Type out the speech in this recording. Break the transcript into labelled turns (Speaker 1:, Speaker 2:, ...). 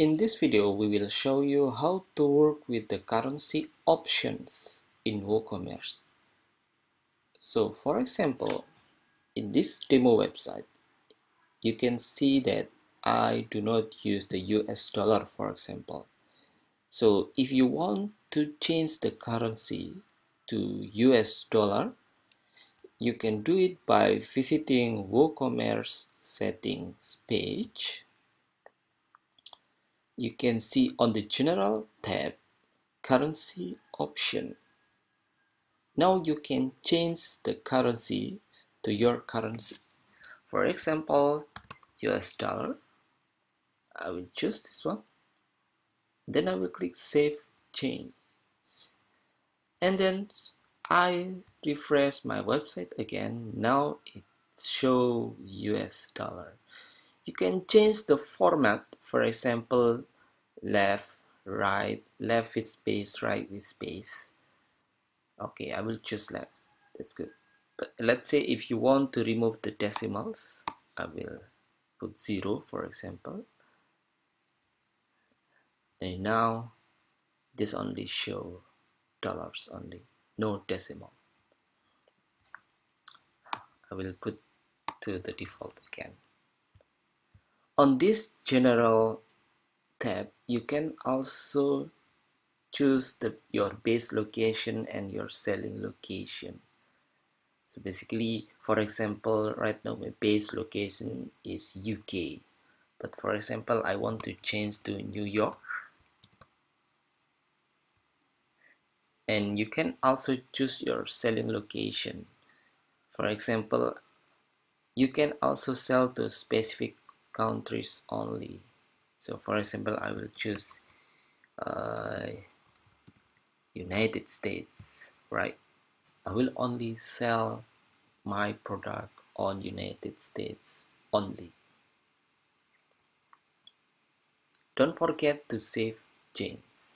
Speaker 1: In this video, we will show you how to work with the currency options in WooCommerce. So for example, in this demo website, you can see that I do not use the US dollar, for example. So if you want to change the currency to US dollar, you can do it by visiting WooCommerce settings page you can see on the general tab currency option. Now you can change the currency to your currency. For example US dollar. I will choose this one. Then I will click save change. And then I refresh my website again. Now it show US dollar you can change the format for example left right left with space right with space. Okay I will choose left. That's good. But let's say if you want to remove the decimals I will put 0 for example. And now this only show dollars only no decimal. I will put to the default again on this general tab you can also choose the your base location and your selling location. So basically for example right now my base location is UK but for example I want to change to New York. And you can also choose your selling location. For example you can also sell to specific countries only. So for example I will choose uh, United States right? I will only sell my product on United States only. Don't forget to save change